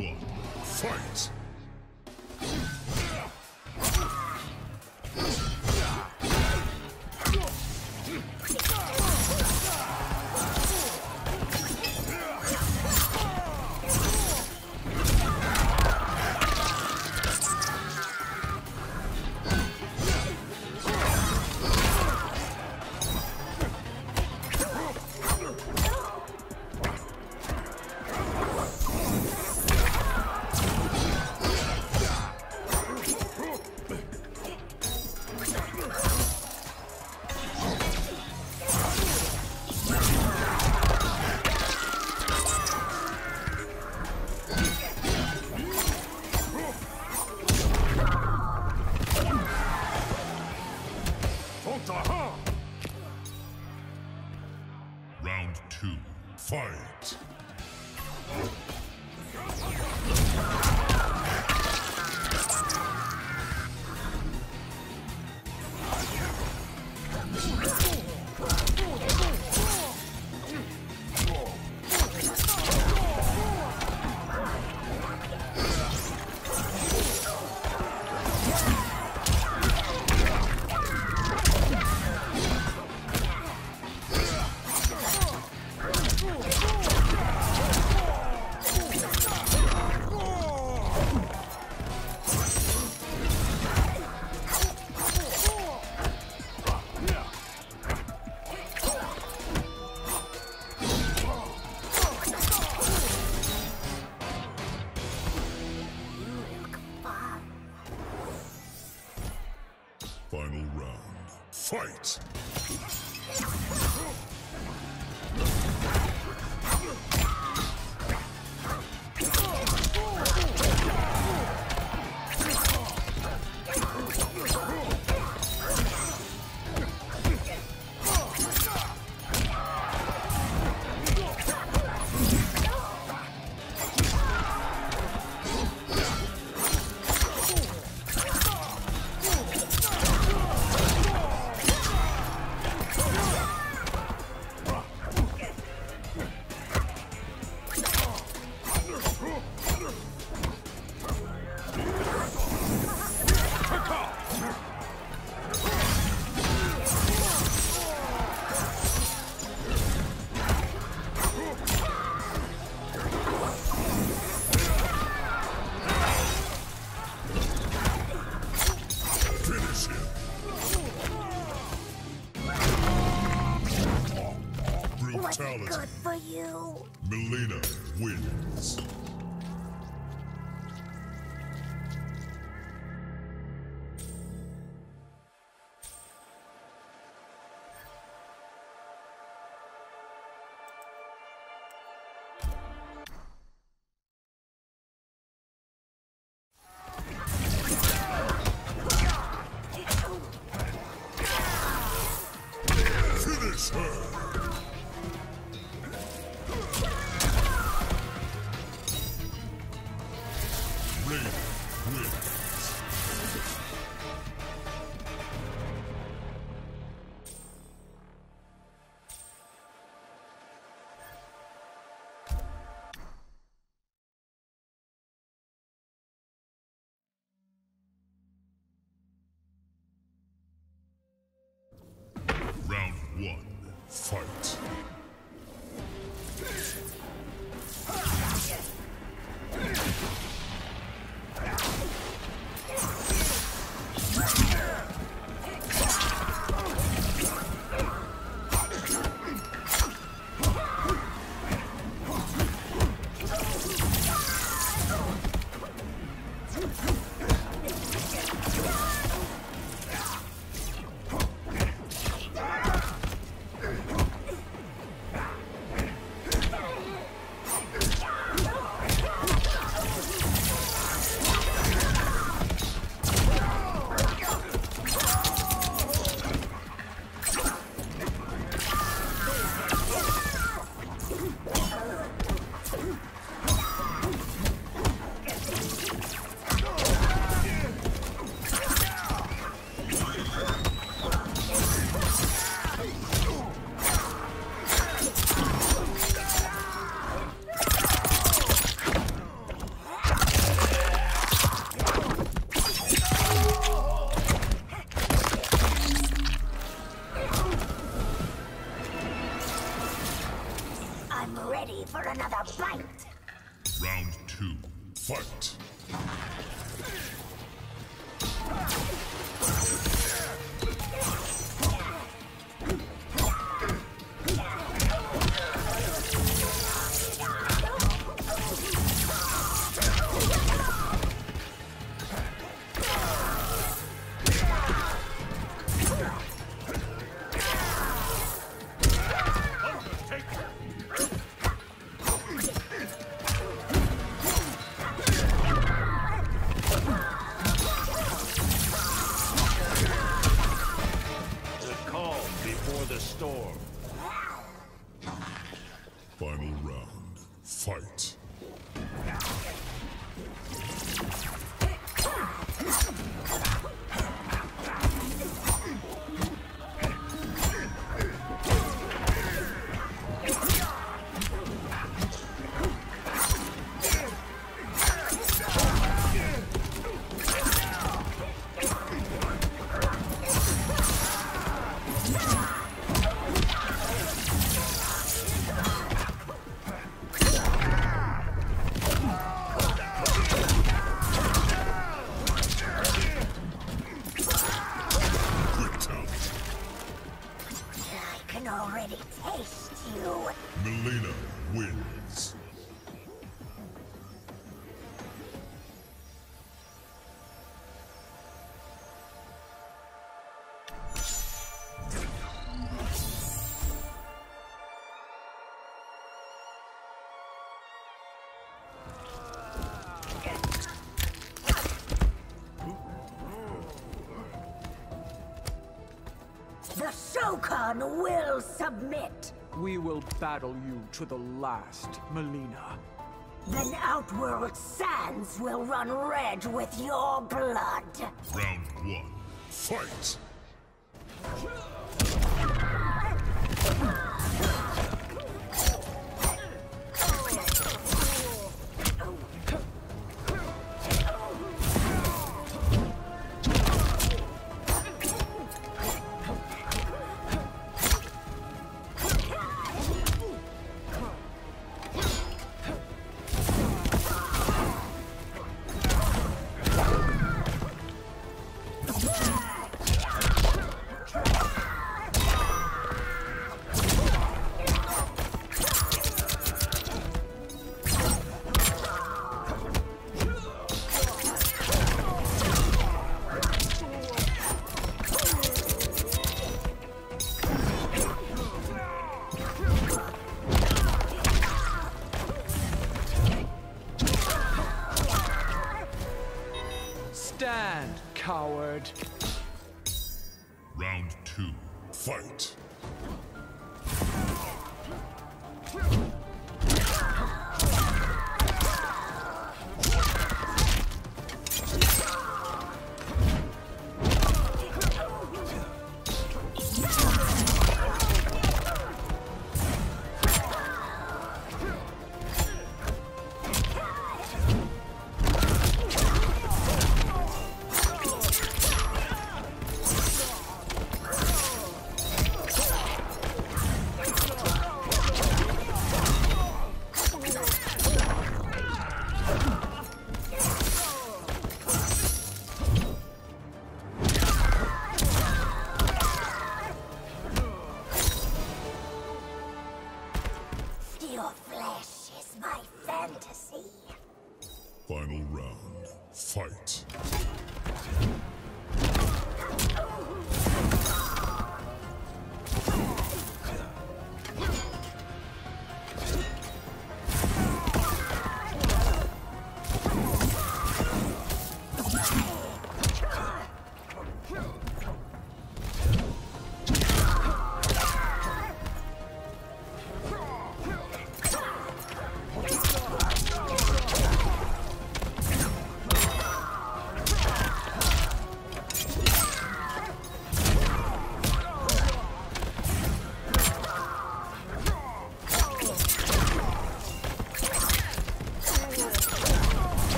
one, fight! Finish her! The Shokan will submit. We will battle you to the last, Mileena. Then Outworld sands will run red with your blood. Round one. Fight.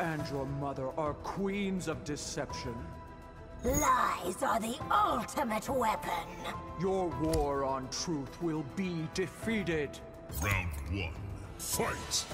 And your mother are queens of deception. Lies are the ultimate weapon. Your war on truth will be defeated. Round one, fight!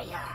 Warrior.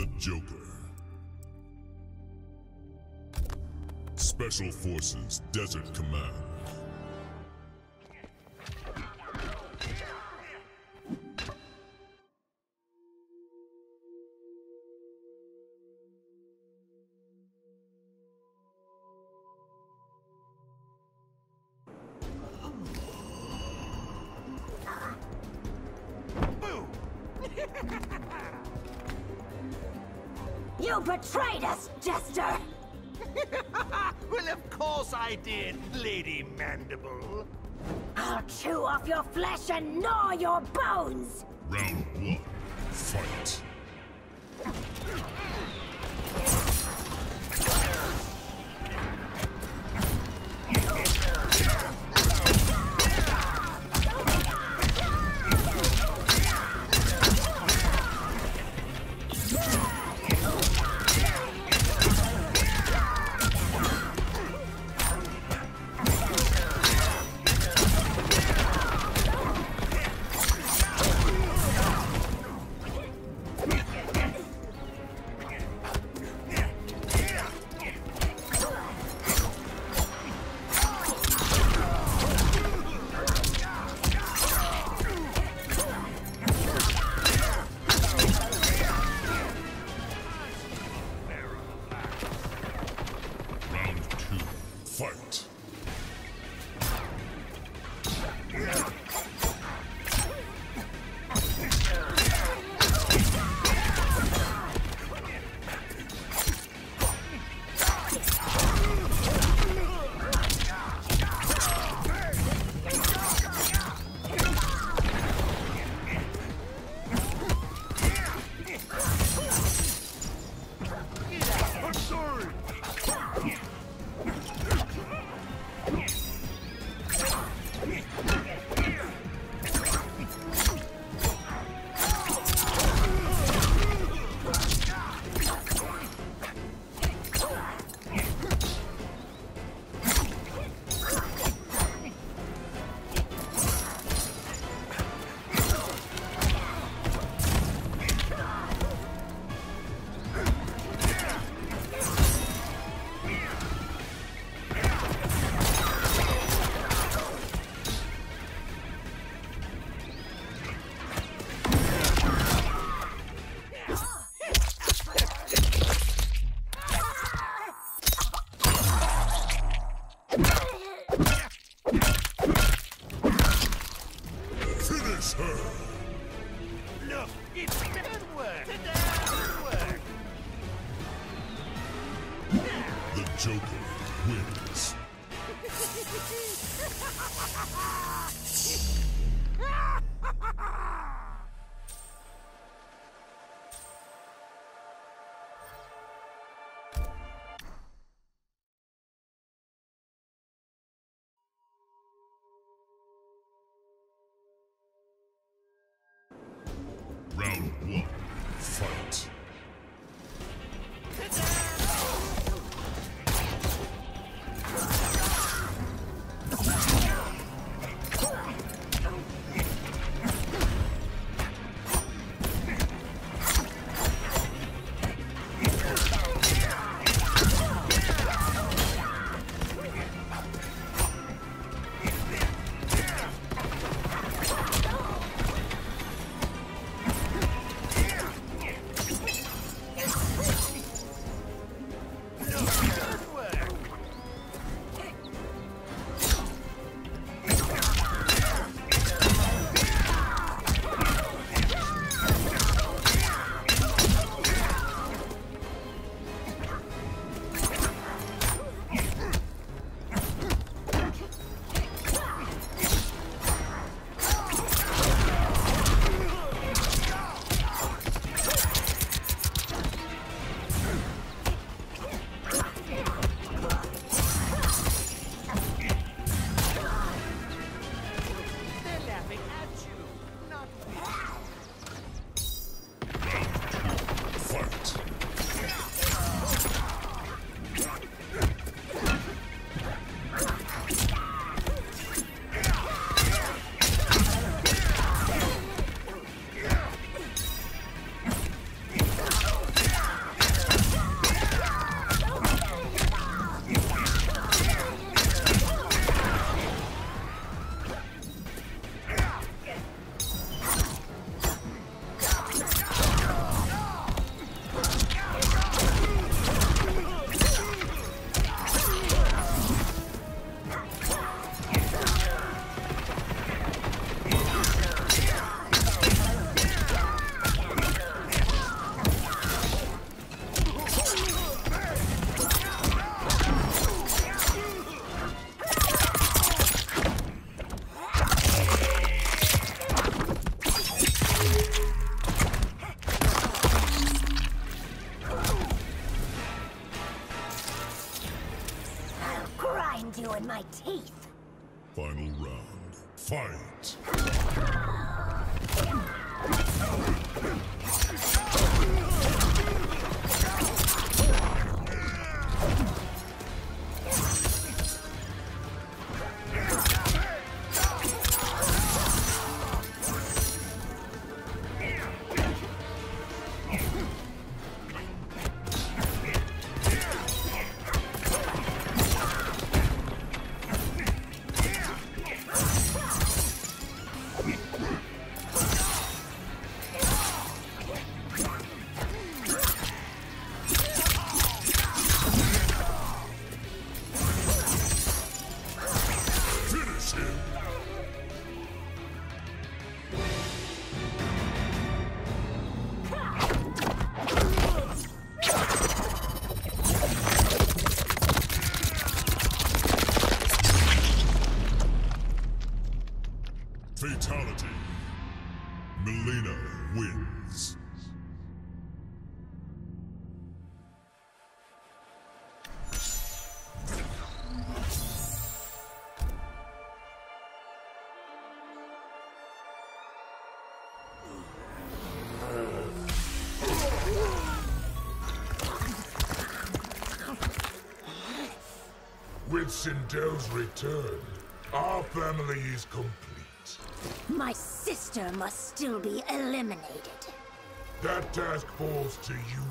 The Joker. Special Forces Desert Command. Bones! Sindel's return, our family is complete. My sister must still be eliminated. That task falls to you,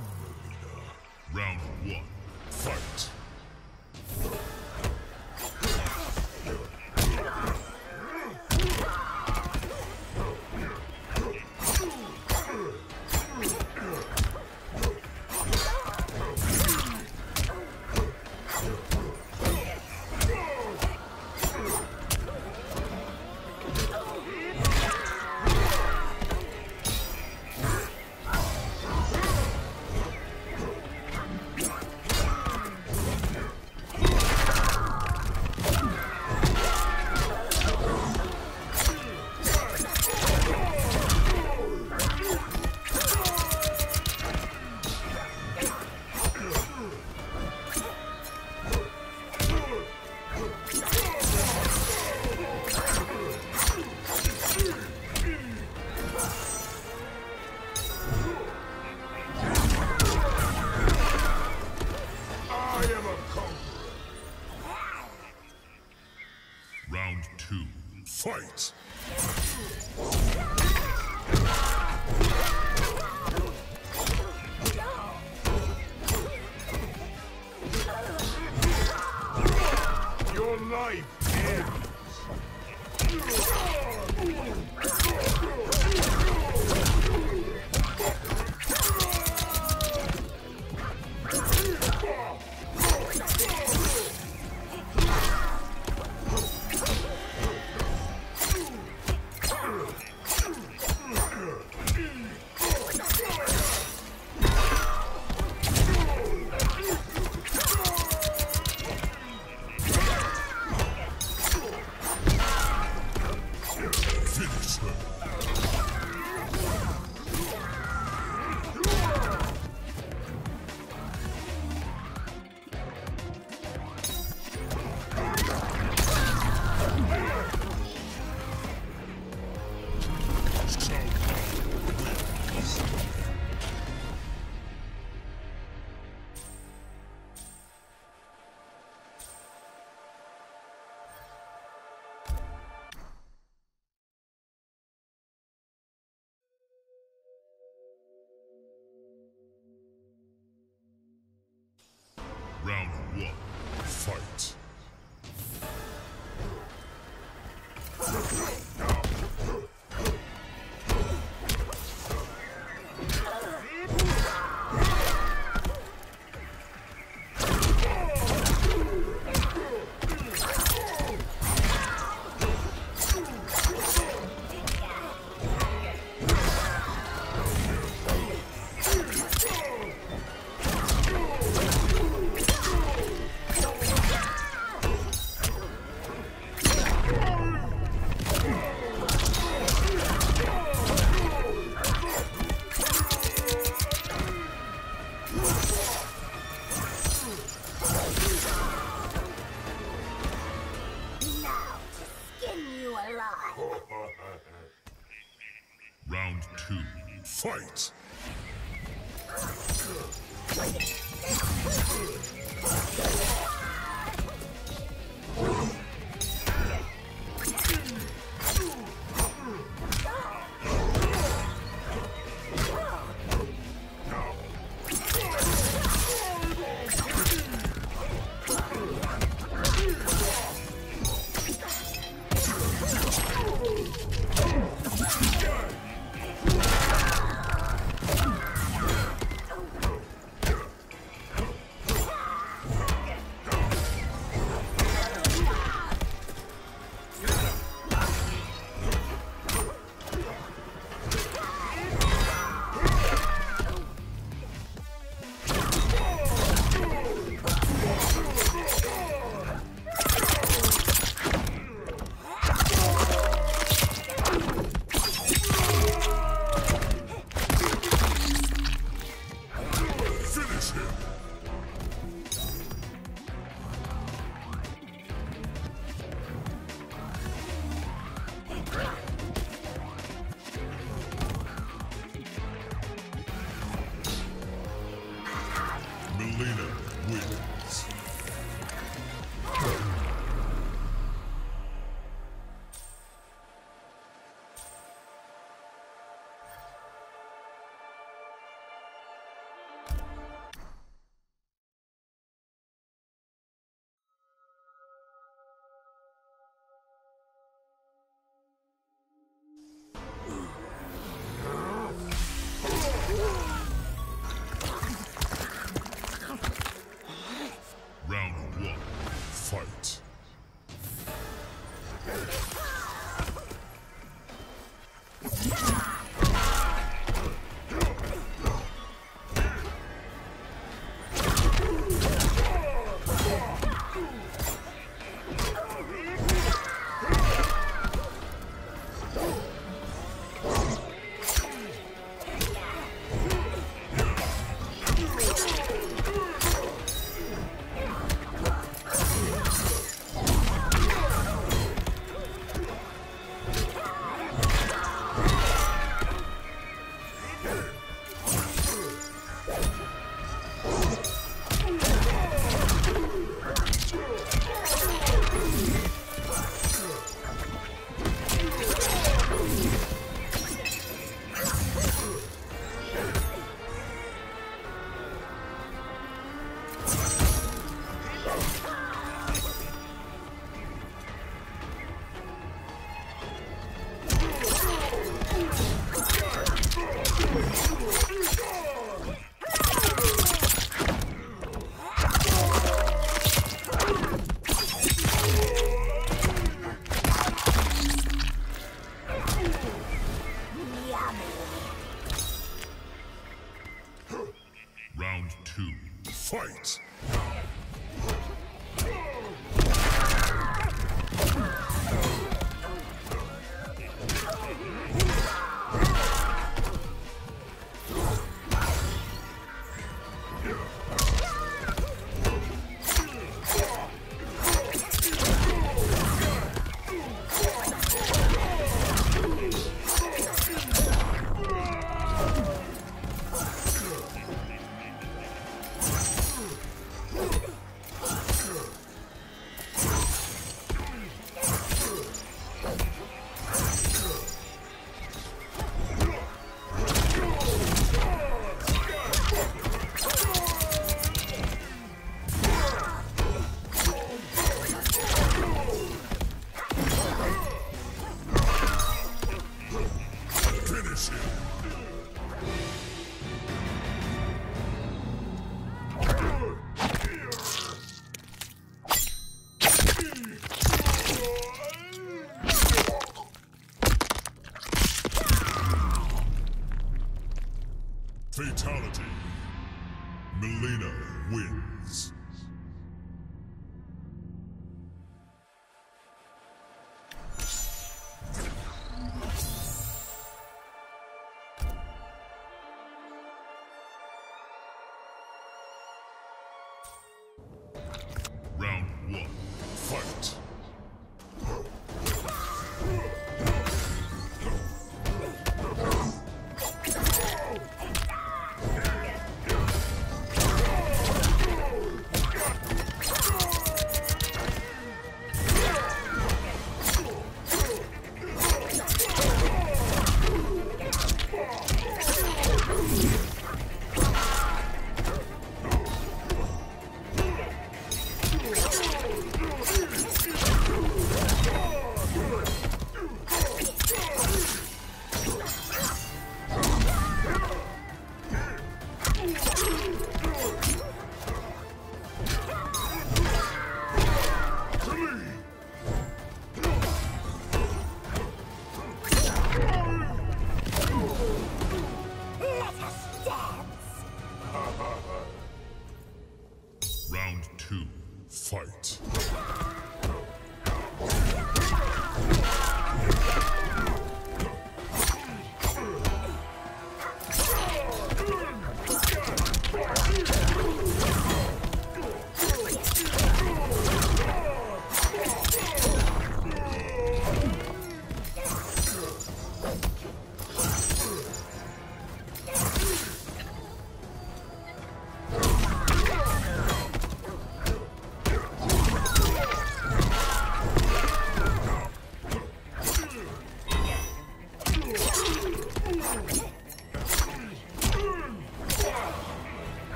Round one.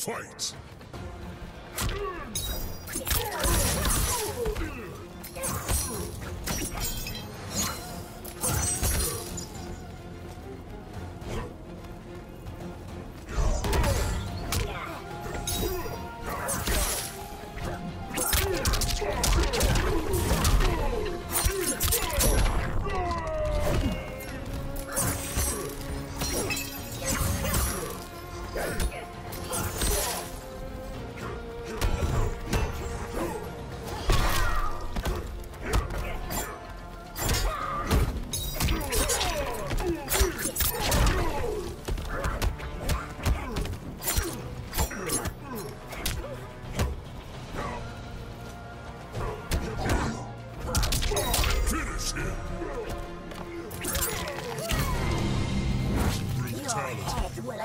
Fight!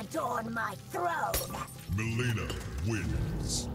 Adorn my throne. Mileena wins.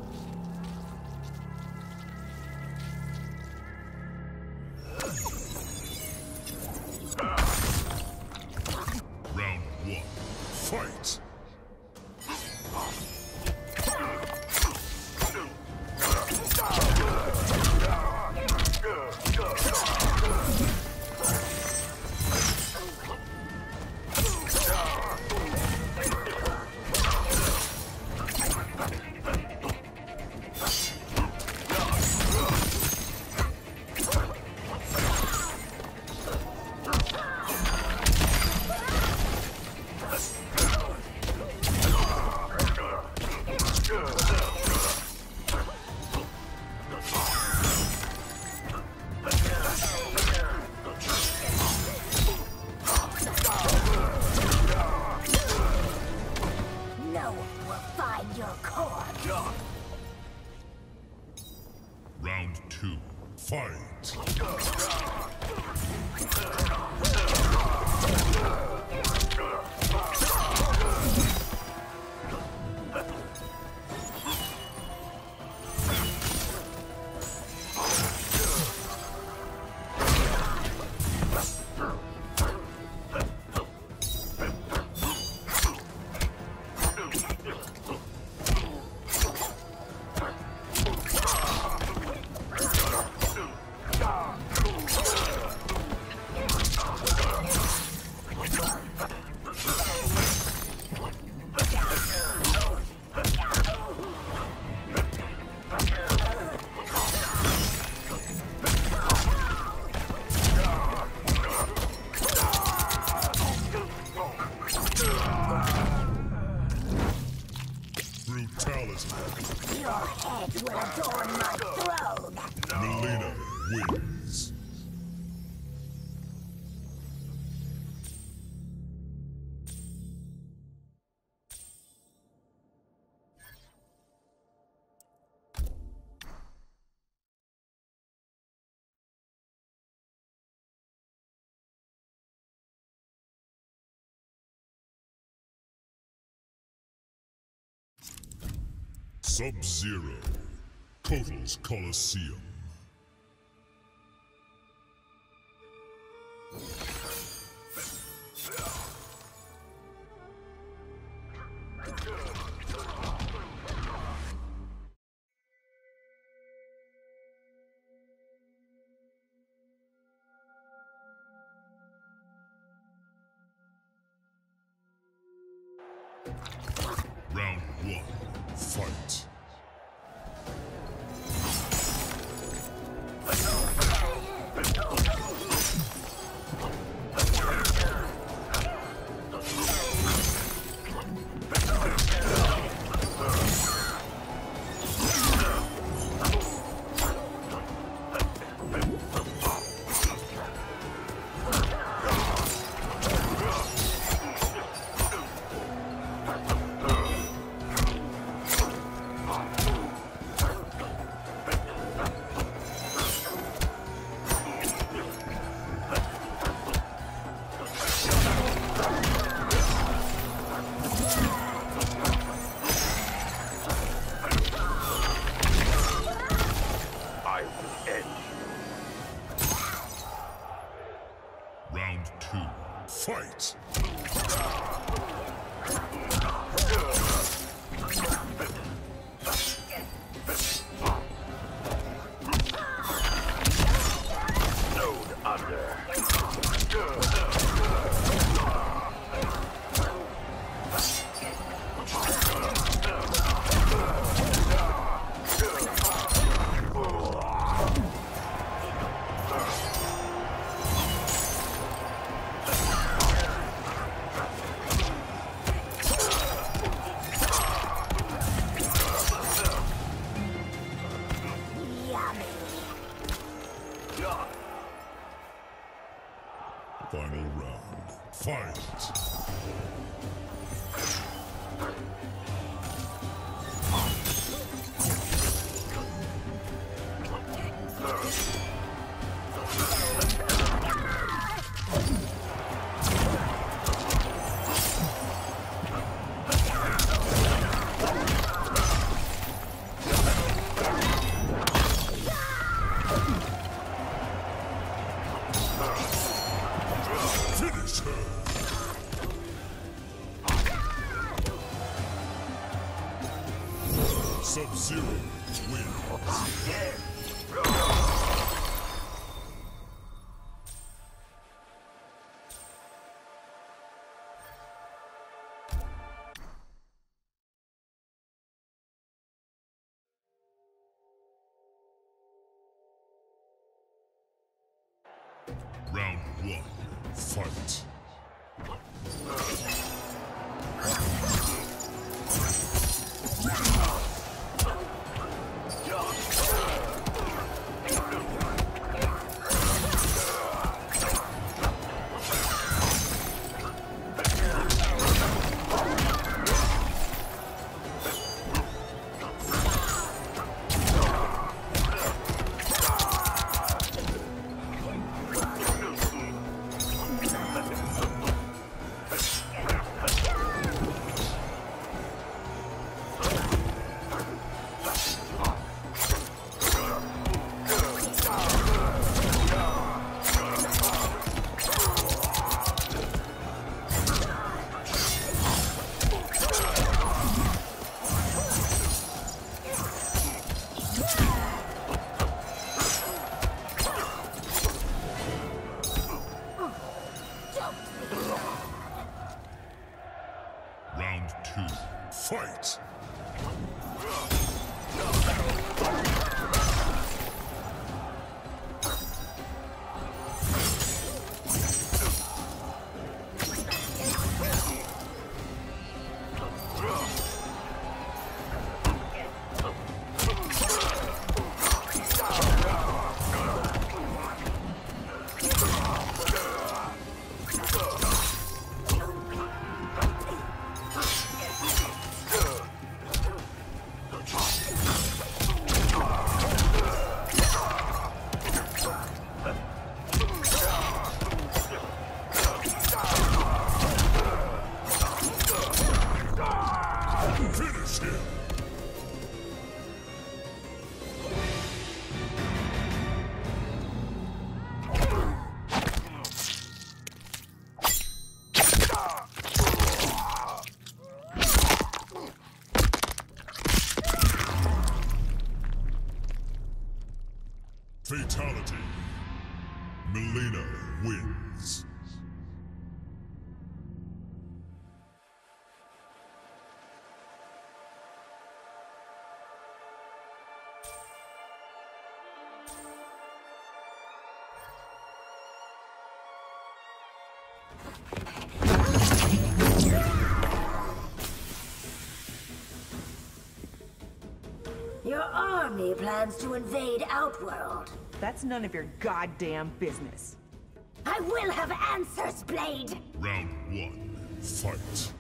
Sub-Zero. Kotal's Coliseum. Fight. Fight. Your army plans to invade Outworld. That's none of your goddamn business. I will have answers, Blade! Round one, fight.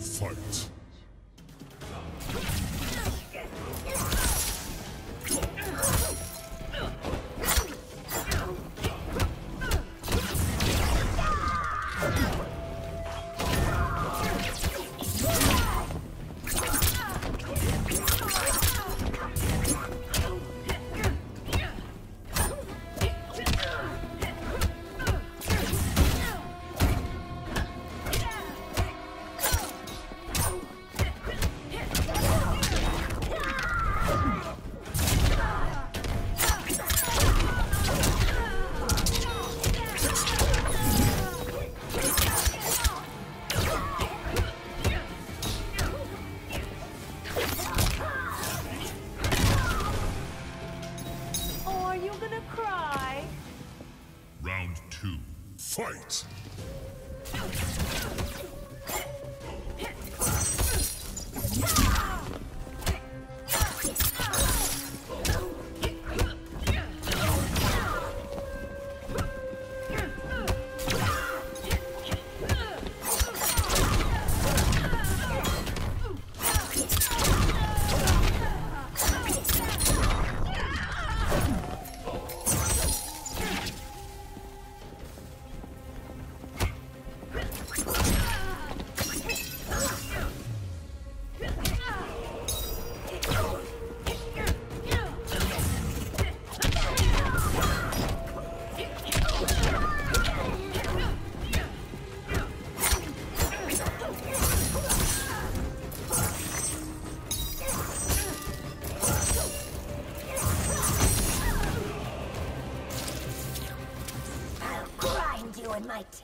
Fight.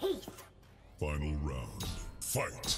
Teeth. Final round. Fight!